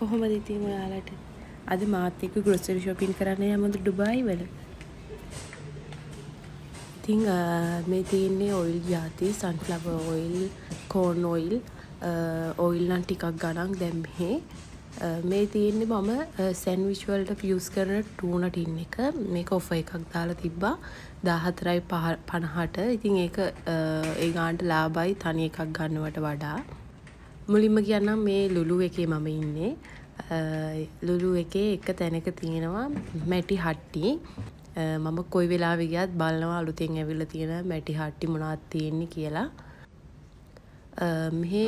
කොහොමද ඉතින් ඔයාලට? අද මාත් එක්ක ග්‍රොසරි shopping කරන්න යමුද ඩුබායි වල? ඉතින් මේ තියෙන්නේ ඔයිල් ජාති sunflower oil, corn oil, oil නම් ටිකක් ගණන් දැන් මෙහි. මේ තියෙන්නේ මම සැන්විච් වලට යූස් කරන ටූන ටින් එක. මේක ඔෆර් එකක් දාලා තිබ්බා 14.50ට. ඉතින් ඒක ඒ ගානට ලාභයි තනි එකක් ගන්නවට වඩා. මුලින්ම කියන්නම් මේ ලුලු එකේ මම ඉන්නේ. ලුලු එකේ එක තැනක තියෙනවා මැටි හට්ටි. මම කොයි වෙලාවෙ ගියත් බලනවා අලුතෙන් ඇවිල්ලා තියෙන මැටි හට්ටි මොනවද තියෙන්නේ කියලා. මෙහි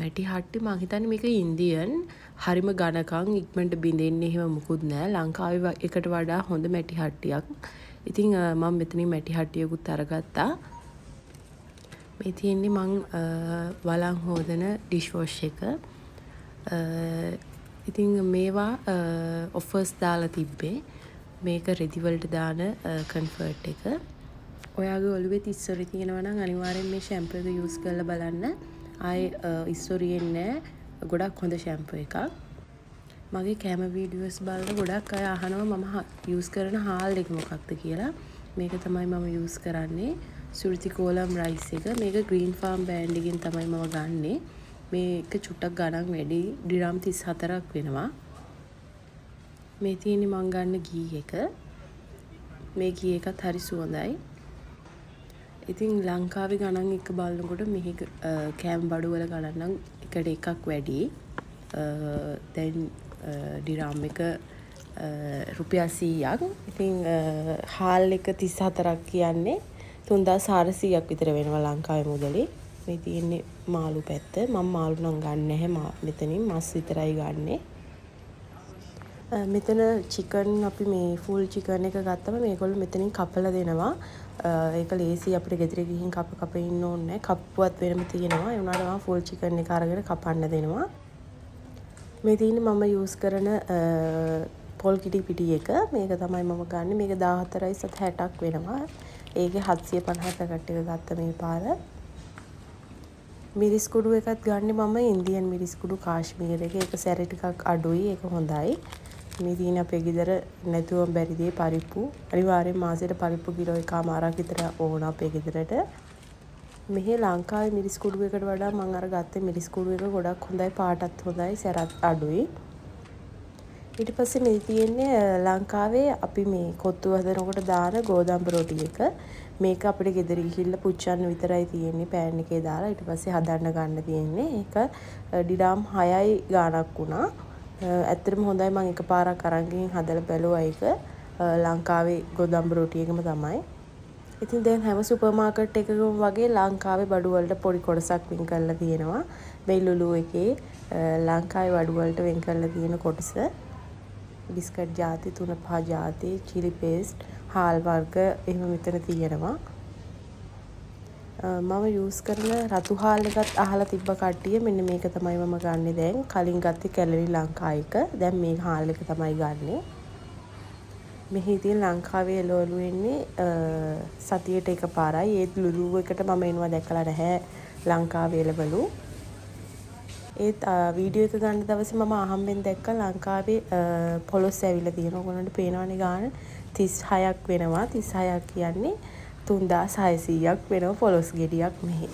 මැටි හට්ටි මං හිතන්නේ මේක ඉන්දියන් හරිම ඝනකම් ඉක්මනට බිඳෙන්නේ එහෙම මුකුත් නෑ ලංකාවේ එකට වඩා හොඳ මැටි හට්ටියක්. ඉතින් මම මෙතනින් මැටි හට්ටියකුත් අරගත්තා. මේ තියෙන්නේ මං වලං හෝදන ඩිෂ්වොෂ් එක. ඉතින් මේවා ඔෆර්ස් දාලා තිබ්බේ. මේක රෙදිවලට දාන කන්ෆර්ට් එක. ඔයාගේ ඔළුවේ ඉස්සොරි තියෙනවා නම් අනිවාර්යෙන් මේ ෂැම්පූ එක යූස් කරලා බලන්න. ආයේ ඉස්සොරි එන්නේ ගොඩක් හොඳ ෂැම්පූ එකක්. මගේ කැම වීඩියෝස් බලලා ගොඩක් අය අහනවා මම යූස් කරන හාල් එක මොකක්ද කියලා. මේක තමයි මම යූස් කරන්නේ. සුෘති කෝලම් රයිස් එක. මේක ග්‍රීන් ෆාම් බෑන්ඩ් එකෙන් තමයි මම ගන්නෙ. මේක චුට්ටක් ගණන් වැඩි. ඩිරම් 34ක් වෙනවා. මේ තියෙන්නේ මං ගන්න ගී එක. මේ ගී එකත් හරි සුවඳයි. ඉතින් ලංකාවේ ගණන් එක බලනකොට මෙහි කෑම් බඩුවල ගණන් නම් එකට එකක් වැඩි. දැන් ඩිරාම් එක රුපියල් 100ක්. ඉතින් හාල් එක 34ක් කියන්නේ 3400ක් විතර වෙනවා ලංකාවේ මුදලේ. මේ තියෙන්නේ මාළු පැත්ත. මම මාළු නම් ගන්න නැහැ මෙතනින් මස් විතරයි ගන්නේ. මෙතන චිකන් අපි මේ ෆුල් චිකන් එක ගත්තම මේගොල්ලෝ මෙතනින් කපලා දෙනවා. ඒක ලේසි අපිට ගෙදර ගිහින් කප කප ඉන්න ඕනේ නැහැ. කප්පුවත් වෙනම තියෙනවා. ඒ වුණාට මම ෆුල් චිකන් එක අරගෙන කපන්න දෙනවා. මේ තියෙන්නේ මම යූස් කරන පොල් කිටි පිටි එක. මේක තමයි මම ගන්න. මේක 14යි 60ක් වෙනවා. ඒකේ 750 පැකට් එක ගත්ත මේ පාර. මිරිස් කුඩු එකත් ගන්න මම ඉන්දියන් මිරිස් කුඩු කාශ්මීර එක. ඒක සැර ටිකක් අඩුයි. ඒක හොඳයි. මේ තියෙන අපේ ගෙදර නැතුව බැරි දේ පරිප්පු. අනිවාර්යෙන් මාසෙට පරිප්පු කිලෝ එකමාරක් විතර ඕන අපේ ගෙදරට. මෙහි ලංකාවේ මිරිස් කුඩු එකට වඩා මම අර ගත්තේ මිරිස් කුඩු එක ගොඩක් හොඳයි පාටත් හොඳයි සැරත් අඩුයි. ඊට පස්සේ මේ තියෙන්නේ ලංකාවේ අපි මේ කොත්තු හදනකොට දාන ගෝදම්බ රොටි එක. මේක අපිට ගෙදර ගිහිල්ලා පුච්චන්න විතරයි තියෙන්නේ පෑන් එකේ දාලා ඊට පස්සේ හදන්න ගන්න තියෙන්නේ. ඒක ඩිඩාම් 6යි ගාණක් වුණා. ඇත්තටම හොඳයි මම එකපාරක් අරන් ගිහින් හදලා බැලුවා ඒක. ලංකාවේ ගොදම්බ රොටි එකම තමයි. ඉතින් දැන් හැම සුපර් මාකට් එකකම වගේ ලංකාවේ බඩු වලට පොඩි කොටසක් වෙන් කරලා තියෙනවා. මේ ලුලු එකේ ලංකාවේ බඩු වලට වෙන් කරලා තියෙන කොටස. බිස්කට් ජාති තුන පහ ජාති චිලි පේස්ට් හාල් වර්ග එහෙම මෙතන තියෙනවා. මම යූස් කරන රතු හාල් එකත් අහලා තිබ්බ කට්ටිය මෙන්න මේක තමයි මම ගන්නෙ දැන්. කලින් ගත්තේ කැලරි ලංකා එක. දැන් මේ හාල් එක තමයි ගන්නෙ. මෙහි තියෙන ලංකාවේ එළවලු එන්නේ සතියට එකපාරයි. ඒත් ලුලු එකට මම එනවා දැකලා නැහැ ලංකාවේ එළවලු. ඒත් වීඩියෝ එක ගන්න දවසේ මම අහම්බෙන් දැක්ක ලංකාවේ පොලොස් ඇවිල්ලා තියෙනවා. ඔයගොල්ලන්ට පේනවනේ ගාන 36ක් වෙනවා. 36ක් කියන්නේ තුන්දාස් හයසීයක් වෙනව පොලොස් ගෙඩියක් මෙහි.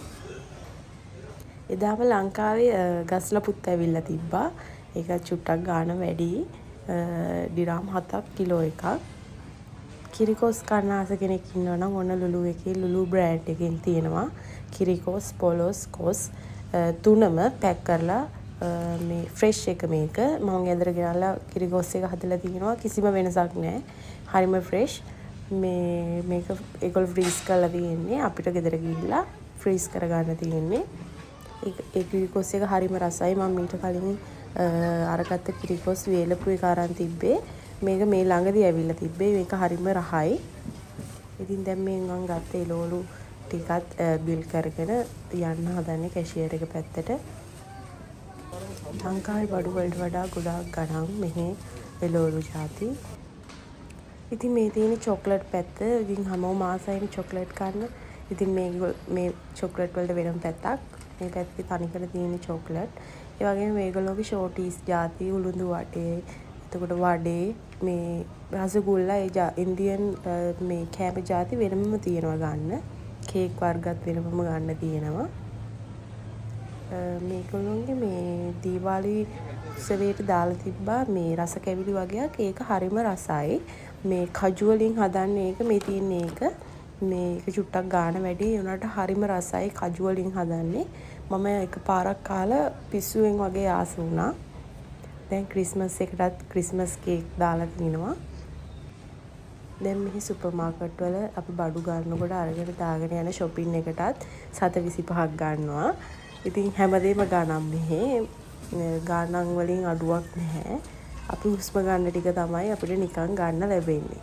එදාම ලංකාවේ ගස්ලපුත් ඇවිල්ලා තිබ්බා ඒක චුට්ටක් ගාන වැඩි ඩිරාම් හතක් කිලෝ එකක්. කිරිකෝස් කන්න ආස කෙනෙක් ඉන්නවා නම් ඔන්න ලුලු එකේ ලුලු බ්‍රෑන්ඩ් එකෙන් තියෙනවා. කිරිකෝස් පොලොස් කොස් තුනම පැක් කරලා මේ ෆ්‍රෙෂ් එක මේක. මම ගෙදර ගෙනල්ලා කිරිගොස් එක හදලා තියෙනවා කිසිම වෙනසක් නැහැ. හරිම ෆ්‍රෙෂ්. මේ මේක ඒගොල්ලෝ ෆ්‍රීස් කරලා තියෙන්නේ. අපිට ගෙදර ගිහිල්ලා ෆ්‍රීස් කරගන්න තියෙන්නේ. ඒ කිරිකොස් එක හරිම රසයි. මම මීට කලින් අරගත්ත කිරිකොස් වේලපු එක අරන් තිබ්බේ. මේක මේ ළඟදී ඇවිල්ලා තිබ්බේ. මේක හරිම රහයි. ඉතින් දැන් මේ මම ගත්ත එළවලු ටිකත් බිල් කරගෙන යන්න හදන්නේ කැෂියර් එක පැත්තට ලංකාවේ බඩු වලට වඩා ගොඩාක් ගණන් මෙහි එළවලු ಜಾති ඉතින් මේ තියෙන චොක්ලට් පැත්ත ඉතින් හැමෝම ආසයිනේ චොක්ලට් කන්න. ඉතින් මේ මේ චොක්ලට් වලට වෙනම පැත්තක් මේ පැත්තේ තනිකර තියෙන චොක්ලට්. ඒ වගේම මේගොල්ලෝගේ ෂෝටීස් ජාති උළුඳු වටේ එතකොට වඩේ මේ රසගුල්ලා ඒ ඉන්දියන් මේ කෑම ජාති වෙනමම තියෙනවා ගන්න. කේක් වර්ගත් වෙනමම ගන්න තියෙනවා. මේගොල්ලොන්ගේ මේ දීවාලි උත්සවයට දාලා තිබ්බා මේ රස කැවිලි වගේක් ඒක හරිම රසයි. මේ කජු වලින් හදන්නේ ඒක මේ තියෙන්නේ ඒක. මේක චුට්ටක් ගාන වැඩි වුණාට හරිම රසයි කජු වලින් හදන්නේ. මම එකපාරක් කාලා පිස්සුවෙන් වගේ ආස වුණා. දැන් ක්‍රිස්මස් එකටත් ක්‍රිස්මස් කේක් දාලා තිනවා. දැන් මෙහි සුපර් මාකට් වල අපි බඩු ගන්නකොට අරගෙන දාගෙන යන shopping එකටත් සත 25ක් ගන්නවා. ඉතින් හැමදේම ගනම් මෙහෙ ගානන් වලින් අඩුවක් නැහැ. අපි හුස්ම ගන්න ටික තමයි අපිට නිකන් ගන්න ලැබෙන්නේ.